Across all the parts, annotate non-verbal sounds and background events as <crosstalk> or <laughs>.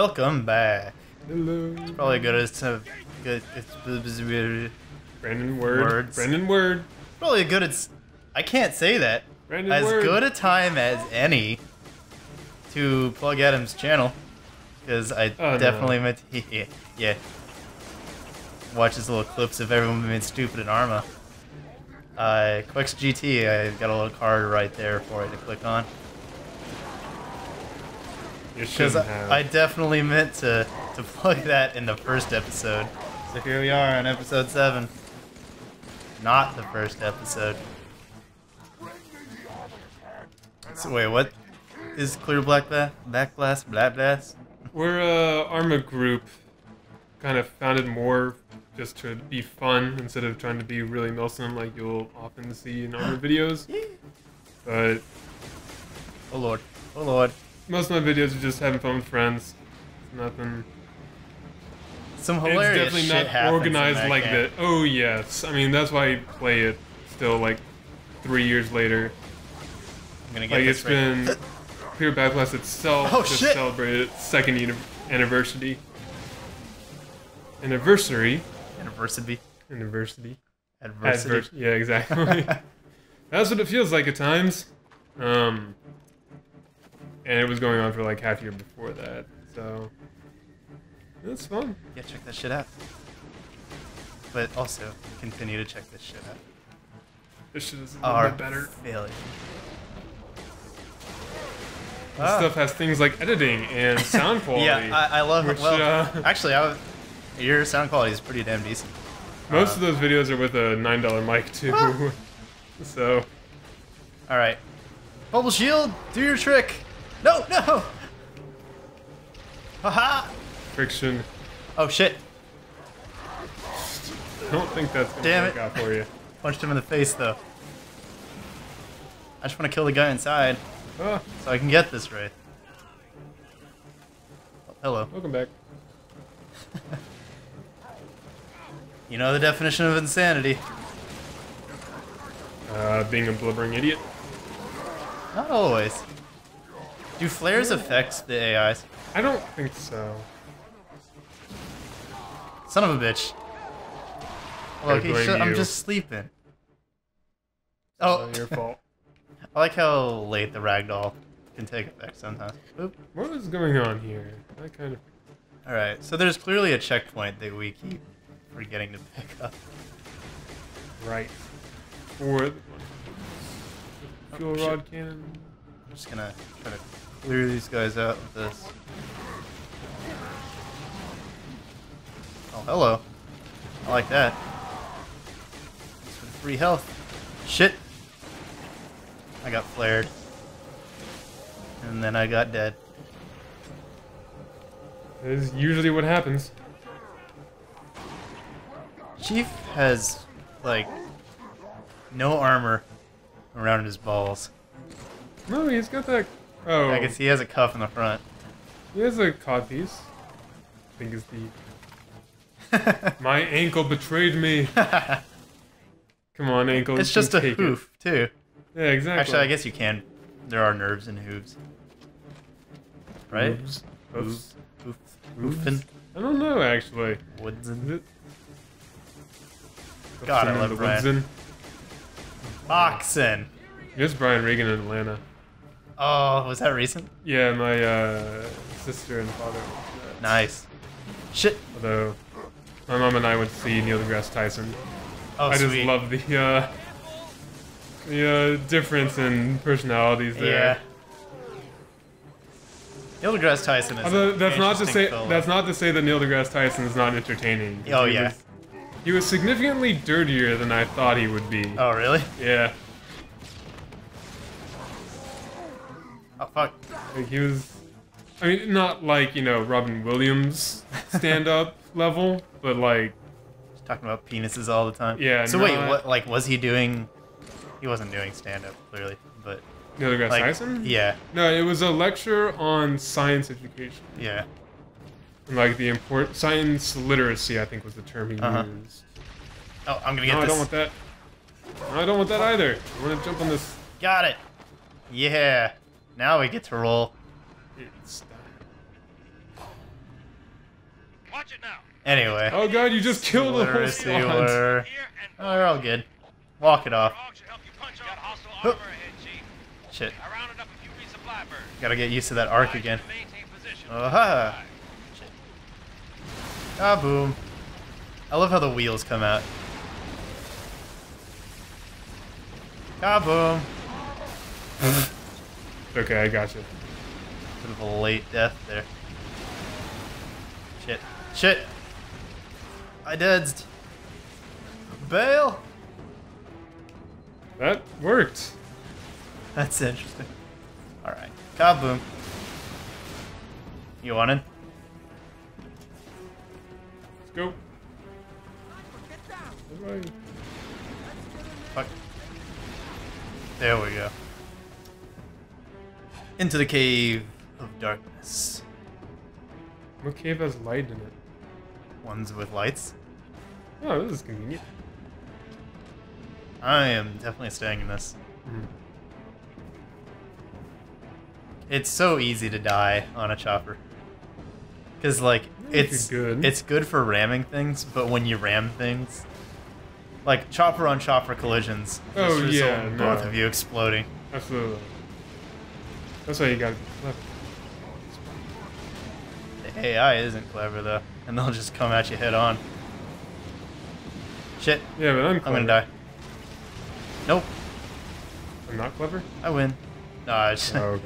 Welcome back. Hello. Probably good as a good. It's Brandon Word. Words. Brandon Word. probably good It's I can't say that. Brandon As Word. good a time as any to plug Adam's channel because I Oh, no. definitely meant to, <laughs> yeah, yeah. Watch his little clips of everyone being stupid in Arma. Uh, Quix GT, I got a little card right there for you to click on. Because. I, I definitely meant to, to plug that in the first episode. So here we are on episode 7. Not the first episode. So wait, what is clear black ba- back blast, black blast? We're a Arma group, kind of founded more just to be fun instead of trying to be really Milsim like you'll often see in Arma <gasps> videos. But Oh lord, oh lord. Most of my videos are just having fun with friends. It's nothing. Some It's hilarious definitely shit not organized like game. that. Oh yes, I mean that's why I play it still like three years later. I'm gonna get Like it's right. been Clear Backblast itself Oh, just shit. celebrated its second anniversary. Anniversary. Adversity. Anniversary. Adversity. Adver- yeah, exactly. <laughs> That's what it feels like at times. Um, and it was going on for like half a year before that, so it's fun. yeah, check that shit out. But also, continue to check this shit out. This shit is a little Our bit better. failure. This Ah. stuff has things like editing and <laughs> sound quality. Yeah, I, I love which, it. Well, uh, actually, I, would- your sound quality is pretty damn decent. Most uh, of those videos are with a nine dollar mic too. Ah. <laughs> so All right, bubble shield, do your trick. No, no. Haha. friction. Oh shit! I don't think that's gonna Damn work it. out for you. Punched him in the face though. I just want to kill the guy inside Ah, so I can get this right. Oh, hello. welcome back. You know the definition of insanity. Uh, being a blubbering idiot. Not always. Do flares affect the AIs? I don't think so. Son of a bitch. I Look, he blame should- I'm just sleeping. Oh, your fault. <laughs> I like how late the ragdoll can take effect sometimes. Oop. What is going on here? I kind of. Alright, so there's clearly a checkpoint that we keep forgetting to pick up. Right. For fuel Oh, rod cannon. I'm just gonna try to clear these guys out with this. Oh, hello. I like that. Thanks for the free health. Shit. I got flared. And then I got dead. That is usually what happens. Chief has, like, no armor around his balls. No, he's got that. Oh, I guess he has a cuff in the front. he has a cod piece. I think is the. <laughs> My ankle betrayed me. <laughs> Come on, ankle. it's just a take it. hoof, too. Yeah, exactly. Actually, I guess you can. There are nerves in hooves. Right? Hooves. Hoofs. Hoof. Hoofin. I don't know actually. Woods and? God, I love Brian. Woodson? Boxing. It's Brian Regan in Atlanta. Oh, was that recent? Yeah, my uh, sister and father. went to that. Nice. Shit. Although my mom and I went to see Neil deGrasse Tyson. Oh, I just love the uh, the uh, difference in personalities there. Yeah. Neil deGrasse Tyson is. Although that's not to say that's not to say that Neil deGrasse Tyson is not entertaining. Oh, He yeah. was- he was significantly dirtier than I thought he would be. Oh, really? Yeah, Oh, fuck. like he was. I mean, not like you know Robin Williams <laughs> stand-up level, but like Just talking about penises all the time. Yeah, So wait, what? Like, was he doing? He wasn't doing stand up clearly, but Neil deGrasse like, Tyson. yeah, No, it was a lecture on science education. yeah. And, like the import science literacy, I think was the term he Uh-huh. used. Oh, I'm gonna get No, I don't want that. No, I don't want that either. I want to jump on this. Got it. Yeah. Now we get to roll. Watch it now. Anyway. Oh god, you just killed the whole Literacy squad. lure. Here and Oh, they're all good. Walk it off. Hog should help you punch Got hostile Huh. armor ahead, Chief. Shit. I rounded up a few resupply birds. Gotta get used to that arc again. to Maintain position. Ah, boom. I love how the wheels come out. Kaboom. <laughs> Okay, I got you. Bit of a late death there. Shit. Shit. I deadsed. Bail. That worked. That's interesting. Alright. Kaboom. You want in? Let's go. Bye-bye. Fuck. There we go. Into the cave of darkness. No cave has light in it. Ones with lights. Oh, this is convenient. I am definitely staying in this. Mhm. It's so easy to die on a chopper. Cause like It's it's good. it's good for ramming things, but when you ram things, like chopper on chopper collisions, Oh, result yeah, in no. both of you exploding. Absolutely. That's why you gotta be. The AI isn't clever though, and they'll just come at you head on. Shit, Yeah, but I'm I'm gonna die. Nope, I'm not clever? I win. No, I just, Oh, okay.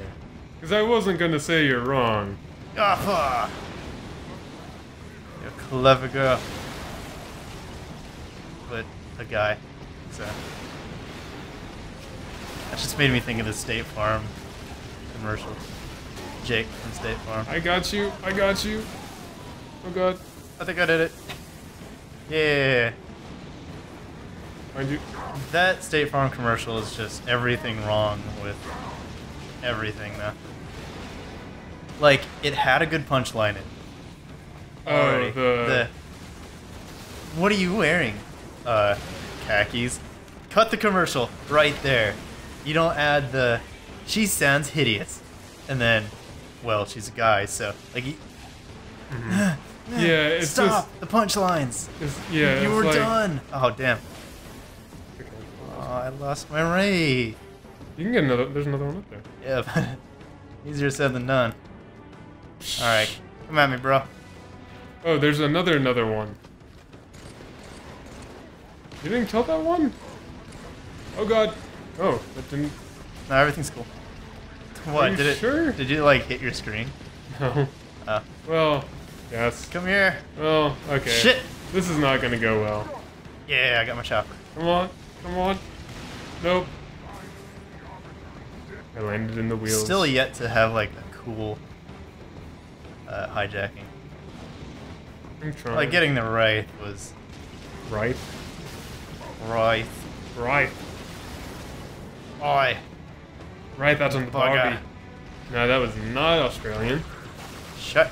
Because I wasn't gonna say you're wrong. Ah. You're a clever girl. But a guy. So. That just made me think of the State Farm commercial. Jake from State Farm. I got you. I got you. Oh god. I think I did it. Yeah. Mind you. That State Farm commercial is just everything wrong with everything now. Like, it had a good punchline in it. Oh, already. the. What are you wearing? Uh, khakis. Cut the commercial right there. You don't add the. She sounds hideous, and then, well, she's a guy, so like. You, mm-hmm. <sighs> Yeah, it's Stop the punchlines. Yeah, you were like, done. Oh damn. Oh, I lost my ray. You can get another. There's another one up there. Yeah, <laughs> but easier said than done. All right, come at me, bro. Oh, there's another another one. You didn't kill that one? Oh god. Oh, that didn't. No, everything's cool. What you did it? sure? Did you like hit your screen? No. Oh, Well, yes. come here. Well, okay. Shit. This is not gonna go well. Yeah, I got my chopper. Come on. Come on. Nope. I landed in the wheels. Still yet to have like a cool uh, hijacking. I'm trying. Like getting the Wraith was right. right. Right. Oi. Right, that's on the Bugger. No, that was not Australian. Shut.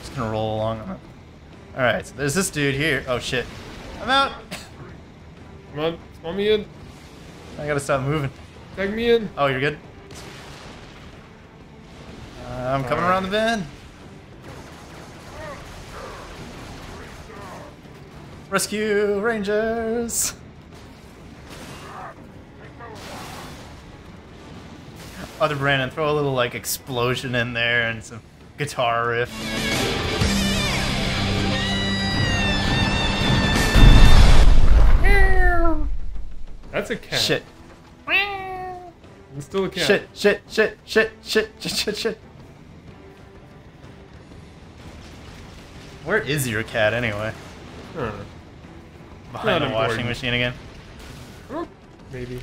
Just gonna roll along on it. Alright, so there's this dude here. Oh shit. I'm out. Come on, spawn me in. I gotta stop moving. Tag me in. Oh, you're good? Uh, I'm coming around the bend. Rescue Rangers! Other brand and throw a little like explosion in there and some guitar riff. That's a cat. Shit. It's still a cat. Shit, shit, shit, shit, shit, shit, shit, shit. Where is your cat anyway? Huh. Behind Not the washing machine again. Maybe.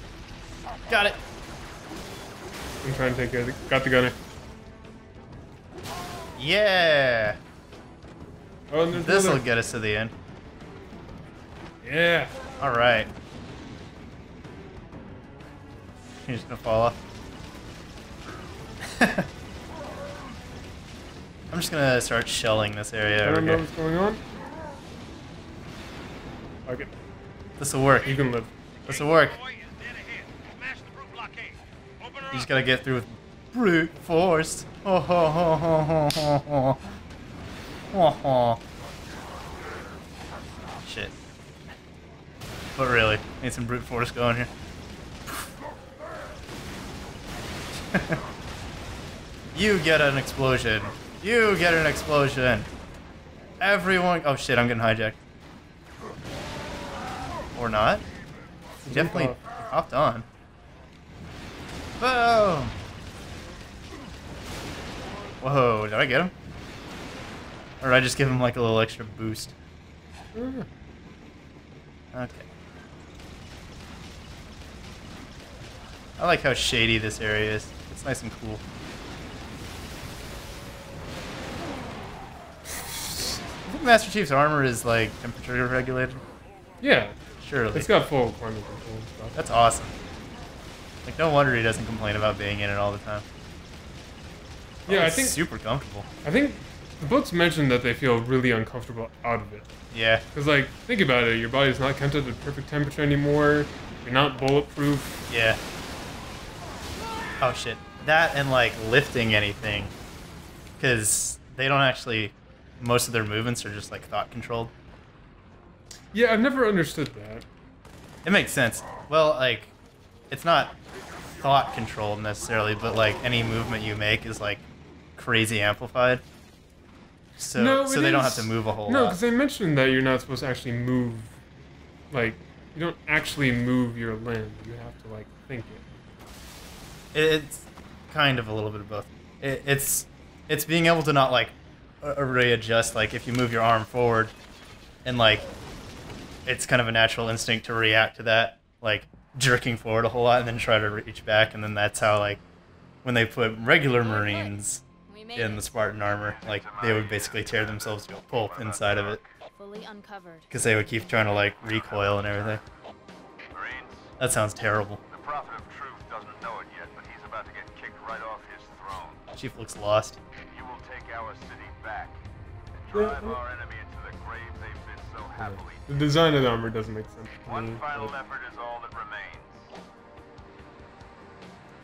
Got it. I'm trying to take care. Got the gunner. Yeah. Oh, This will get us to the end. Yeah. All right. You're gonna fall off. <laughs> I'm just gonna start shelling this area I don't know here. what's going on. Okay, This will work. you can live. This will work. Boy is dead ahead. Smash the brute blockade. Open her You just gotta get through with brute force. Oh, ho, ho, ho, ho, ho, ho. Oh, Shit. But really, need some brute force going here. <laughs> you get an explosion. You get an explosion. Everyone. Oh shit, I'm getting hijacked. Or not. He definitely hopped on. Boom! Whoa, did I get him? Or did I just give him like a little extra boost? Okay. I like how shady this area is. It's nice and cool. I think Master Chief's armor is like temperature regulated. Yeah, Surely. it's got full climate control and stuff. That's awesome. Like, no wonder he doesn't complain about being in it all the time. yeah, Oh, I think super comfortable. I think the books mentioned that they feel really uncomfortable out of it. Yeah, Cause like, think about it, your body's not kept at the perfect temperature anymore. You're not bulletproof. yeah. Oh shit. That and like lifting anything, because they don't actually. Most of their movements are just like thought controlled. Yeah, I've never understood that. It makes sense. Well, like, it's not thought controlled necessarily, but like any movement you make is like crazy amplified. So, no, so they don't have to move a whole No, lot. because they mentioned that you're not supposed to actually move. Like, you don't actually move your limb. You have to like think it. It's kind of a little bit of both. It, it's it's being able to not like readjust. Like if you move your arm forward, and like it's kind of a natural instinct to react to that, like jerking forward a whole lot and then try to reach back, and then that's how like when they put regular Marines in the. Spartan armor, like they would basically tear themselves to a pulp inside of it because they would keep trying to like recoil and everything. That sounds terrible. the Prophet of Truth doesn't know it yet, but he's about to get kicked right off his throne. Chief looks lost. You will take our city back and drive our enemy been happily. The design of the armor doesn't make sense to me. One final but effort is all that remains.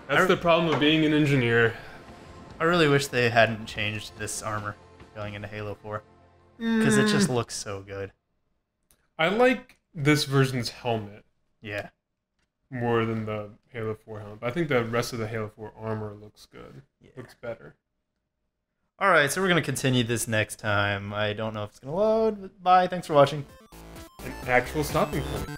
That's the problem of being an engineer. I really wish they hadn't changed this armor going into Halo 4 because it just mm. looks so good. I like this version's helmet Yeah. more than the Halo 4 helmet. But I think the rest of the Halo 4 armor looks good. Yeah. Looks better. All right, so we're gonna continue this next time. I don't know if it's gonna load. But bye. Thanks for watching. An actual stopping point.